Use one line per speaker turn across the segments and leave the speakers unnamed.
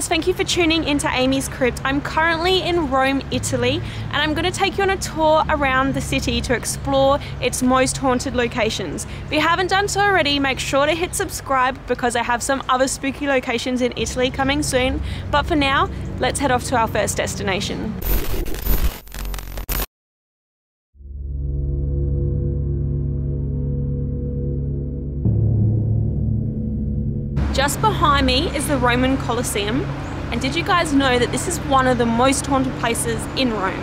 guys, thank you for tuning into Amy's Crypt. I'm currently in Rome, Italy, and I'm going to take you on a tour around the city to explore its most haunted locations. If you haven't done so already, make sure to hit subscribe because I have some other spooky locations in Italy coming soon. But for now, let's head off to our first destination. Just behind me is the Roman Colosseum. And did you guys know that this is one of the most haunted places in Rome?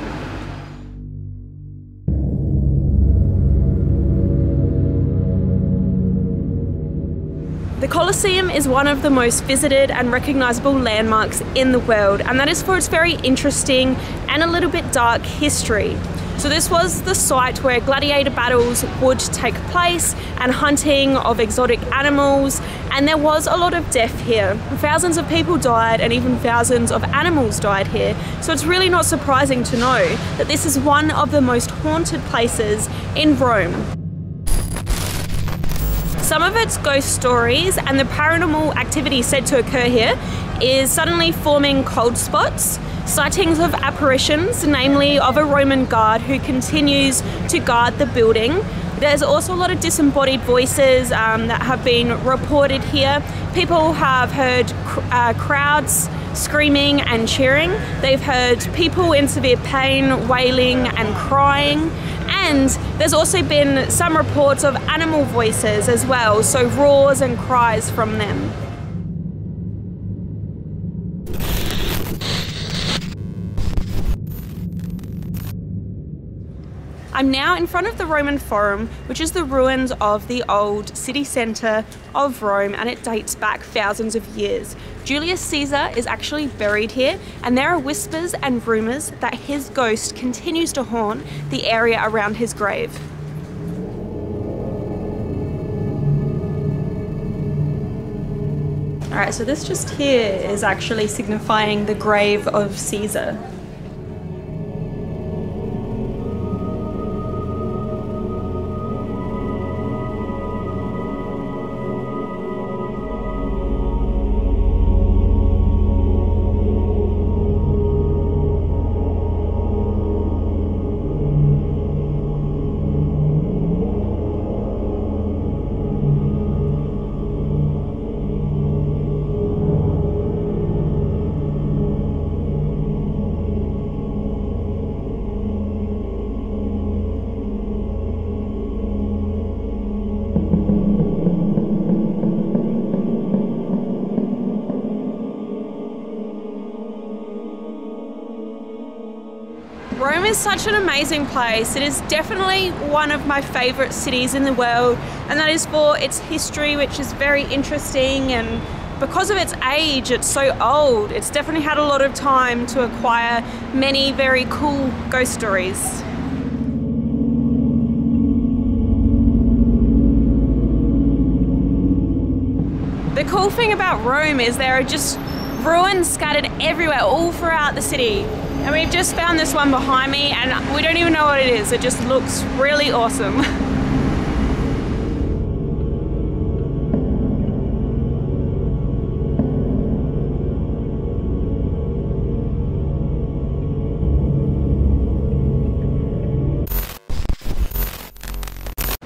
The Colosseum is one of the most visited and recognisable landmarks in the world, and that is for its very interesting and a little bit dark history. So this was the site where gladiator battles would take place and hunting of exotic animals and there was a lot of death here. Thousands of people died and even thousands of animals died here. So it's really not surprising to know that this is one of the most haunted places in Rome. Some of its ghost stories and the paranormal activity said to occur here is suddenly forming cold spots sightings of apparitions, namely of a Roman guard who continues to guard the building. There's also a lot of disembodied voices um, that have been reported here. People have heard cr uh, crowds screaming and cheering. They've heard people in severe pain wailing and crying. And there's also been some reports of animal voices as well, so roars and cries from them. I'm now in front of the Roman Forum, which is the ruins of the old city centre of Rome, and it dates back thousands of years. Julius Caesar is actually buried here, and there are whispers and rumours that his ghost continues to haunt the area around his grave. Alright, so this just here is actually signifying the grave of Caesar. Is such an amazing place. It is definitely one of my favourite cities in the world, and that is for its history, which is very interesting. And because of its age, it's so old, it's definitely had a lot of time to acquire many very cool ghost stories. The cool thing about Rome is there are just ruins scattered everywhere, all throughout the city. And we've just found this one behind me and we don't even know what it is. It just looks really awesome.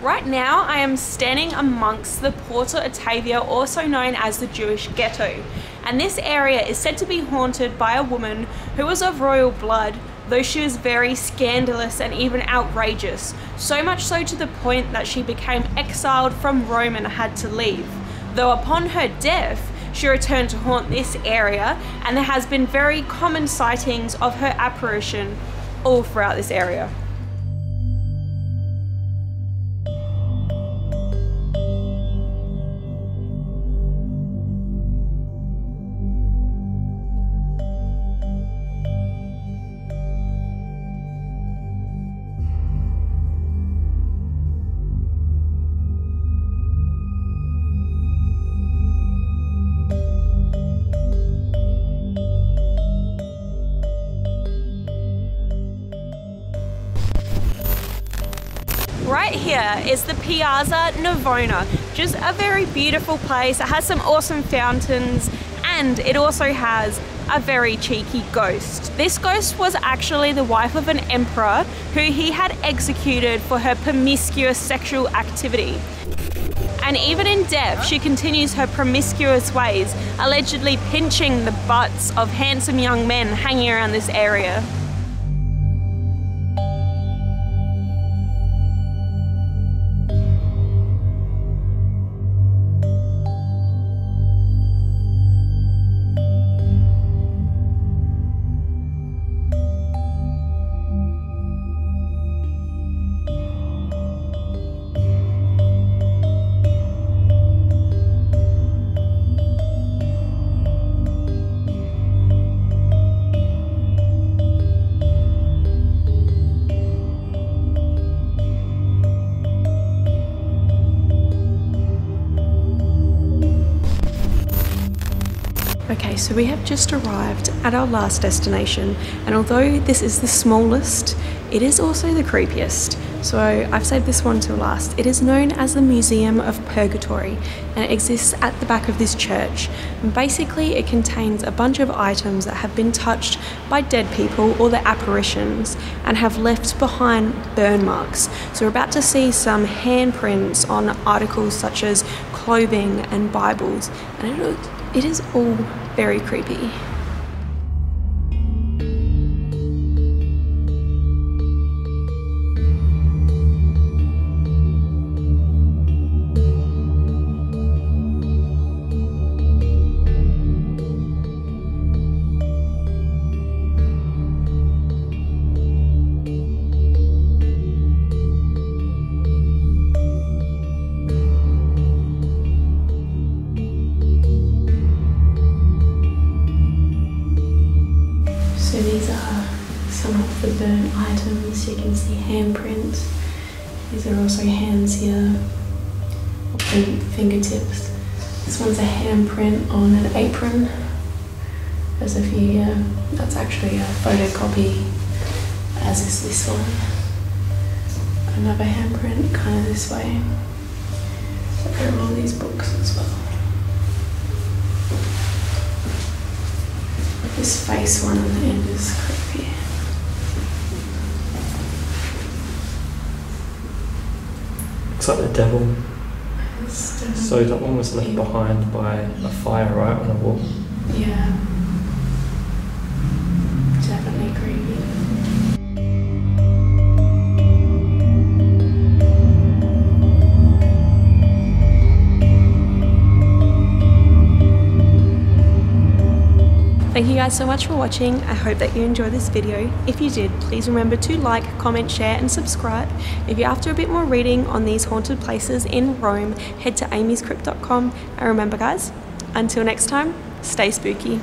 Right now I am standing amongst the Porta Ottavia, also known as the Jewish ghetto. And this area is said to be haunted by a woman who was of royal blood, though she was very scandalous and even outrageous, so much so to the point that she became exiled from Rome and had to leave. Though upon her death, she returned to haunt this area and there has been very common sightings of her apparition all throughout this area. Right here is the Piazza Navona, just a very beautiful place. It has some awesome fountains And it also has a very cheeky ghost. This ghost was actually the wife of an emperor who he had executed for her promiscuous sexual activity. And even in death, she continues her promiscuous ways, allegedly pinching the butts of handsome young men hanging around this area. Okay, so we have just arrived at our last destination, and although this is the smallest, it is also the creepiest. So I've saved this one till last. It is known as the Museum of Purgatory, and it exists at the back of this church. And basically, it contains a bunch of items that have been touched by dead people or their apparitions and have left behind burn marks. So we're about to see some handprints on articles such as clothing and Bibles, and it, it is all very creepy. Some of the burnt items. You can see handprints. These are also hands here, and fingertips. This one's a handprint on an apron. There's a few. That's actually a photocopy, as is this one. Another handprint, kind of this way. There are all these books as well. This face one on the end is creepy.
Looks like the devil. So that one was left behind by a fire, right, on a wall.
Yeah. Thank you guys so much for watching. I hope that you enjoyed this video. If you did, please remember to like, comment, share and subscribe. If you're after a bit more reading on these haunted places in Rome, head to amyscrypt.com. And remember guys, until next time, stay spooky.